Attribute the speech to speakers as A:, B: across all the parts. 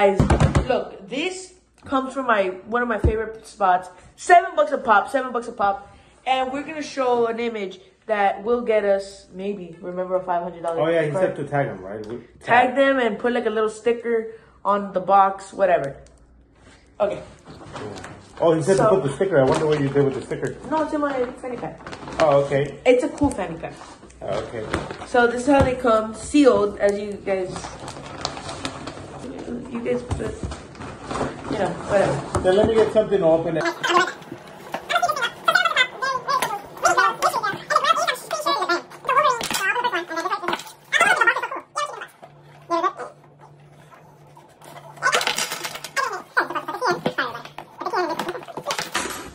A: Guys, look, this comes from my one of my favorite spots. Seven bucks a pop, seven bucks a pop, and we're gonna show an image that will get us maybe remember a five hundred dollars.
B: Oh yeah, he said to tag them, right? We-
A: tag them and put like a little sticker on the box, whatever. Okay,
B: Oh, he said
A: So-
B: to put the sticker. I wonder what you did with the sticker.
A: no, it's in my fanny pack.
B: Oh, okay.
A: It's a cool fanny pack.
B: Oh, okay.
A: So this is how they come, sealed, as you guys, you guys put, you know, whatever.
B: Then let me get something open it.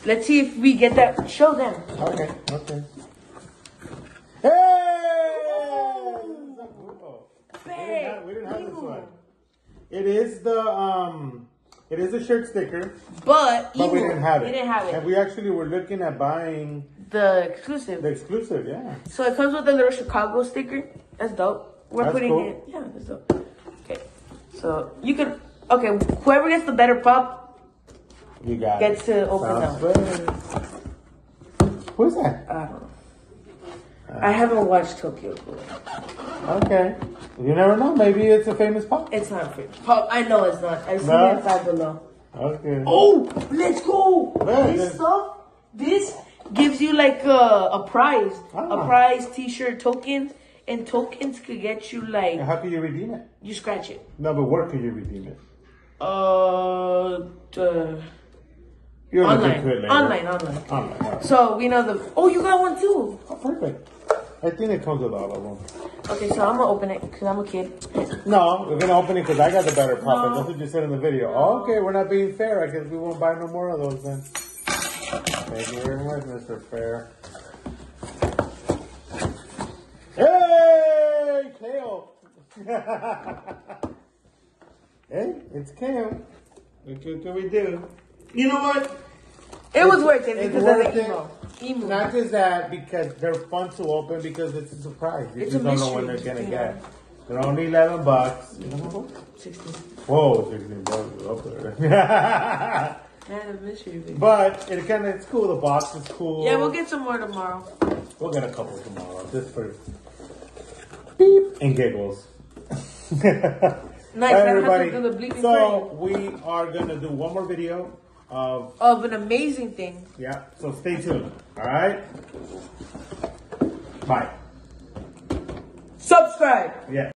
A: Let's see if we get that. Show them.
B: Okay, okay. Hey! We didn't have, we didn't have this one. It is the um, it is a shirt sticker,
A: But,
B: but we didn't have it.
A: We didn't have it.
B: And we actually were looking at buying
A: The exclusive.
B: the exclusive. Yeah.
A: So it comes with a little Chicago sticker. That's dope. We're
B: That's
A: putting
B: cool.
A: it. Yeah, that's dope. Okay. So you could. Okay, whoever gets the better pop,
B: You got
A: gets
B: it.
A: to open
B: Sounds
A: them.
B: Who's that?
A: I don't know. I haven't watched Tokyo Ghoul.
B: Okay. You never know. Maybe it's a famous pop.
A: It's not famous Pop, I know it's not. I see
B: No?
A: it five below.
B: Okay.
A: Oh, let's go.
B: Yeah,
A: this
B: yeah.
A: stuff, this gives you like a, a prize, a
B: Ah.
A: prize T-shirt tokens, and tokens could get you like
B: How can you redeem it?
A: you scratch it.
B: No, but where can you redeem it?
A: Uh, the,
B: You'll look
A: online,
B: into it later.
A: online, online.
B: Online. right.
A: So we know the. Oh, you got one too.
B: Oh, perfect. I think it comes with all of them.
A: Okay, so I'm gonna open it because I'm a kid.
B: No, we're gonna open it because I got the better pop.
A: No.
B: That's what you said in the video. Okay, we're not being fair. I guess we won't buy no more of those then. Thank you very much, Mr. Fair. Hey, Kale. hey, it's Kale. What can can we do? You know what?
A: It was worth it because
B: worth
A: of the
B: it.
A: emo. Emo.
B: Not just that, because they're fun to open because it's a surprise. You
A: It's
B: just
A: a
B: don't know when they're gonna get. They're only eleven bucks.
A: 16.
B: Whoa, sixteen bucks up there.
A: Man, a mystery.
B: but it kind of it's cool. The box is cool.
A: Yeah, we'll get some more tomorrow.
B: we'll get a couple tomorrow. Just for beep and giggles.
A: Nice,
B: All right,
A: don't have to
B: everybody.
A: do the bleeping
B: So we are gonna do one more video of
A: Of an amazing thing.
B: yeah. So stay tuned. All right. Bye.
A: Subscribe.
B: Yeah.